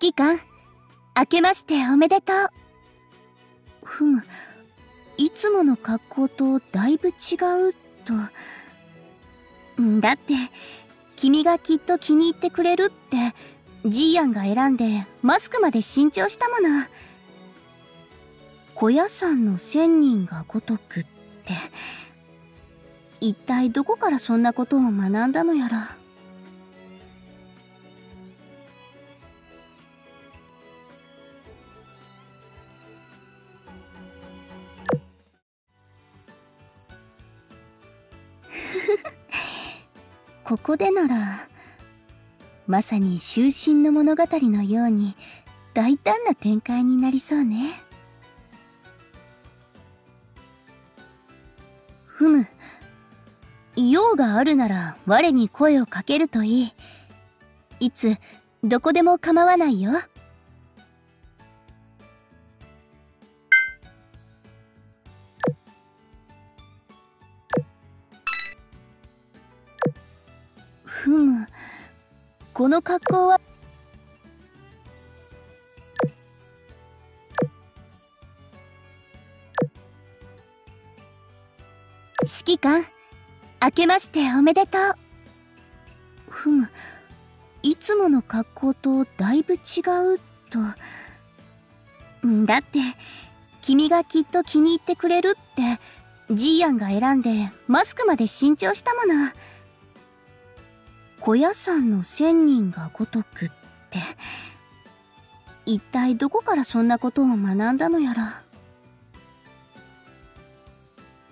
指揮官明けましておめでとう。ふむいつもの格好とだいぶ違うと。だって君がきっと気に入ってくれるってジーアンが選んでマスクまで新調したもの。小屋さんの千人がごとくって。一体どこからそんなことを学んだのやら。ここでならまさに終身の物語のように大胆な展開になりそうね。ふむ。用があるなら我に声をかけるといい。いつどこでも構わないよ。ふむ。この格好は。指揮官明けましておめでとう。ふむ。いつもの格好とだいぶ違うと。だって君がきっと気に入ってくれるってジーアンが選んでマスクまで新調したもの。小屋さんの千人がごとくって。一体どこからそんなことを学んだのやら。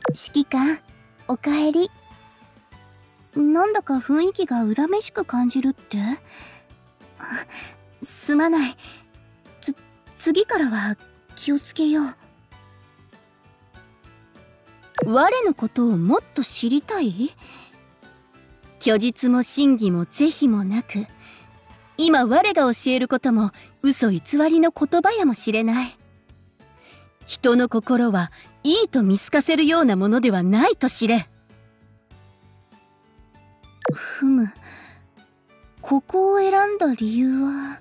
指揮官おかえり。なんだか雰囲気が恨めしく感じるって。すまない。つ次からは気をつけよう。我のことをもっと知りたい？虚実も真偽も是非もなく今我が教えることも嘘偽りの言葉やもしれない。人の心はいいと見透かせるようなものではないと知れ。ふむ。ここを選んだ理由はは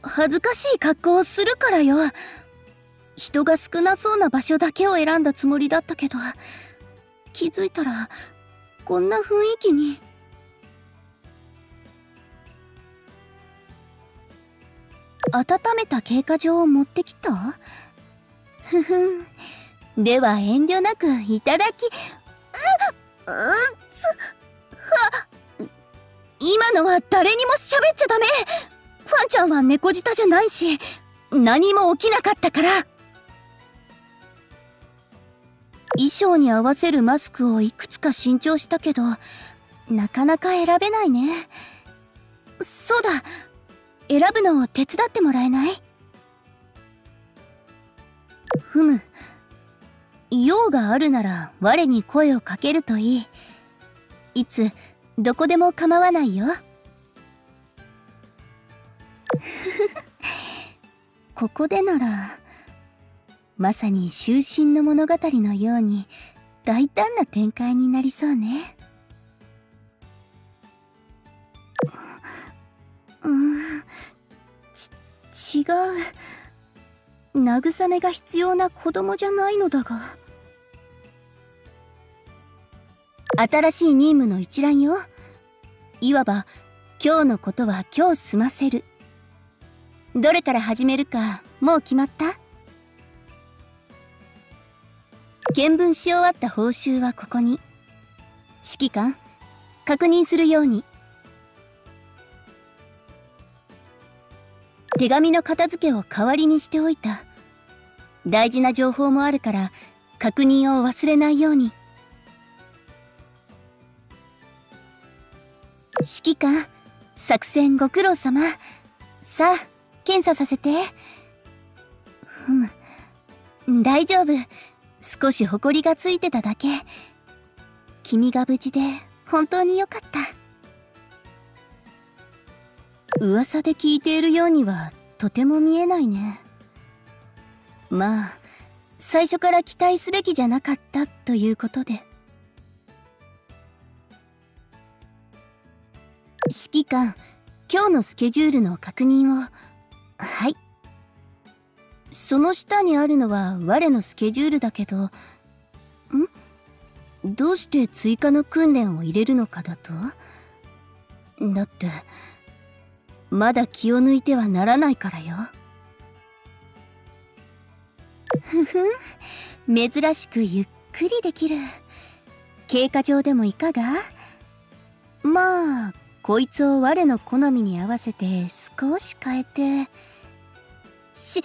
恥ずかしい格好をするからよ。人が少なそうな場所だけを選んだつもりだったけど気づいたらこんな雰囲気に。温めた経過状を持ってきた？ふふんでは遠慮なくいただきうっうつは今のは誰にも喋っちゃダメ。ファンちゃんは猫舌じゃないし何も起きなかったから。衣装に合わせるマスクをいくつか新調したけどなかなか選べないね。そうだ。選ぶのを手伝ってもらえない？ふむ。用があるなら我に声をかけるといい。いつどこでも構わないよ。ここでならまさに終身の物語のように大胆な展開になりそうね。うんち違う。慰めが必要な子供じゃないのだが。新しい任務の一覧よ。いわば今日のことは今日済ませる。どれから始めるかもう決まった？見聞し終わった報酬はここに。指揮官確認するように。手紙の片付けを代わりにしておいた。大事な情報もあるから確認を忘れないように。指揮官作戦ご苦労様。さあ検査させて。ふむ。大丈夫。少し埃がついてただけ君が無事で本当によかった噂で聞いているようにはとても見えないねまあ最初から期待すべきじゃなかったということで指揮官今日のスケジュールの確認を。はい。その下にあるのは我のスケジュールだけど、ん？どうして追加の訓練を入れるのかだと？だって、まだ気を抜いてはならないからよ。ふふん、珍しくゆっくりできる。経過上でもいかが？まあ、こいつを我の好みに合わせて少し変えて。し、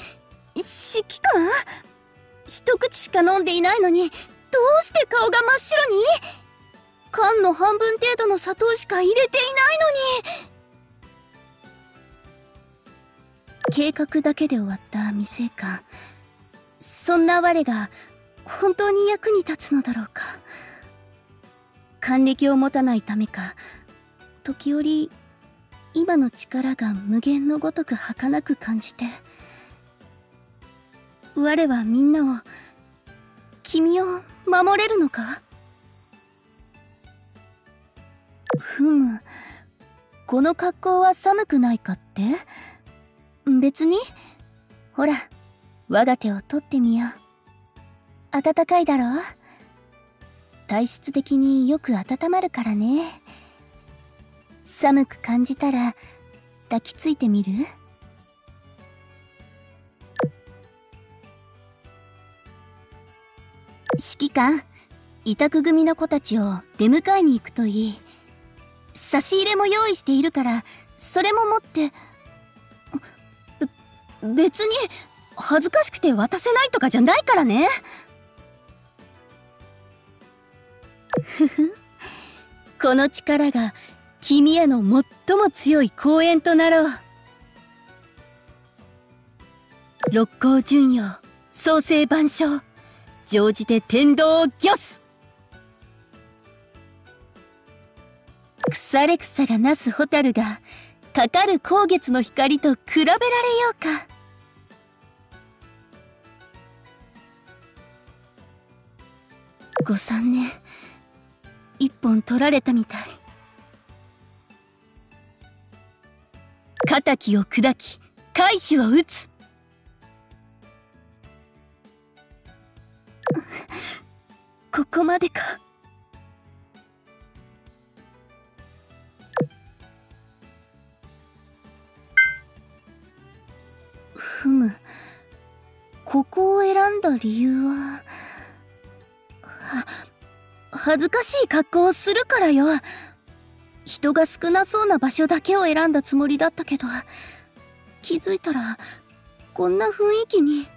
指揮官一口しか飲んでいないのに、どうして顔が真っ白に？缶の半分程度の砂糖しか入れていないのに。計画だけで終わった未成官そんな我が本当に役に立つのだろうか。還暦を持たないためか。時折今の力が無限のごとく儚く感じて。我はみんなを君を守れるのか？ふむこの格好は寒くないかって？別に？ほら我が手を取ってみよう。暖かいだろう？体質的によく温まるからね。寒く感じたら抱きついてみる？指揮官委託組の子たちを出迎えに行くといい。差し入れも用意しているからそれも持って。別に恥ずかしくて渡せないとかじゃないからね。ふふ。この力が君への最も強い公演となろう。六甲順陽創世万象乗じて天道を御す。腐れ草がなす蛍がかかる光月の光と比べられようか。ご三年一本取られたみたい。敵を砕き海士を撃つ。ここまでか。ふむ。ここを選んだ理由は？は恥ずかしい格好をするからよ。人が少なそうな場所だけを選んだつもりだったけど。気づいたらこんな雰囲気に。